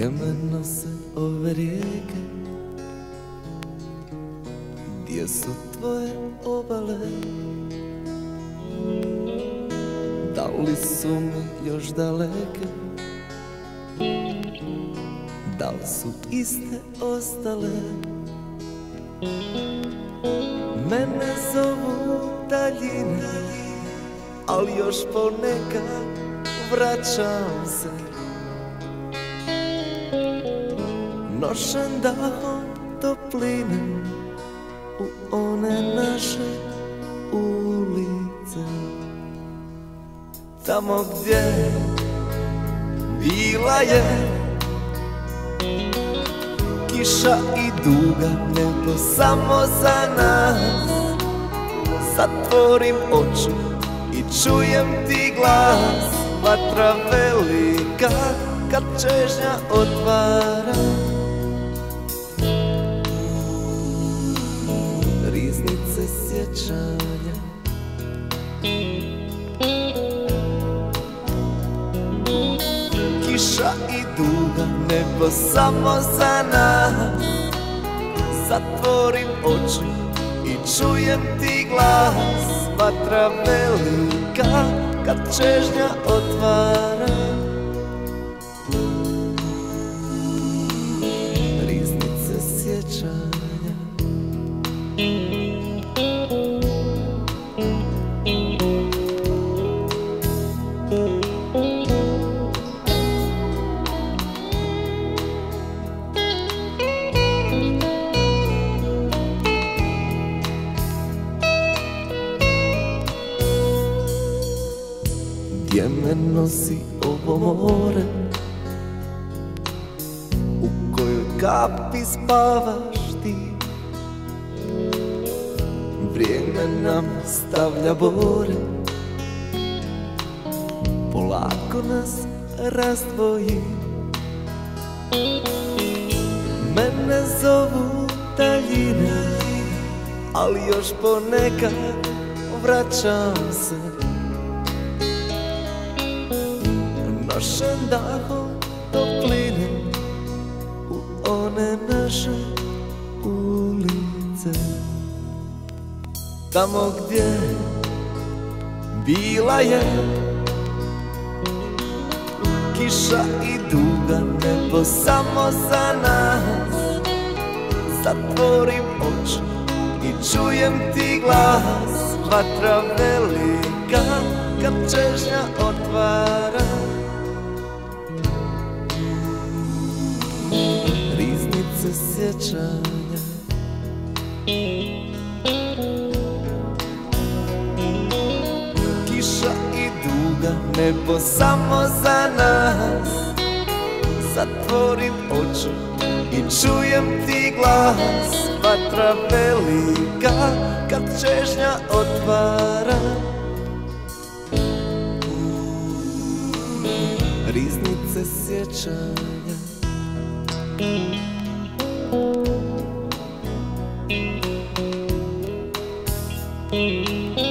Gdje me nose ove rijeke Gdje su tvoje obale. Da li su mi još daleke? Da li su iste ostale? Mene zovu daljine Ali još ponekad vraćam se Nošen dahom topline U one naše ulice. Tamo gdje bila je Kiša i duga nebo samo za nas. Zatvorim oči i čujem ti glas. Vatra velika kad čežnja otvara Riznice Kiša i duga nebo samo za nas. Zatvorim oči i čujem ti glas. Vatra velika kad čežnja otvara Gdje me nosi ovo more? U kojoj kapi spavaš ti? Vrijeme nam stavlja bore. Polako nas razdvoji. Mene zovu daljine Ali još ponekad vraćam se Nošen dahom topline U one naše ulice. Tamo gdje bila je Kiša i duga nebo samo za nas. Zatvorim oči i čujem ti glas. Vatra velika kad čežnja otvara Sjećanja Kiša i duga nebo samo za nas. Zatvorim oči i čujem ti glas. Vatra velika kad čežnja otvara. Riznice sjećanja Música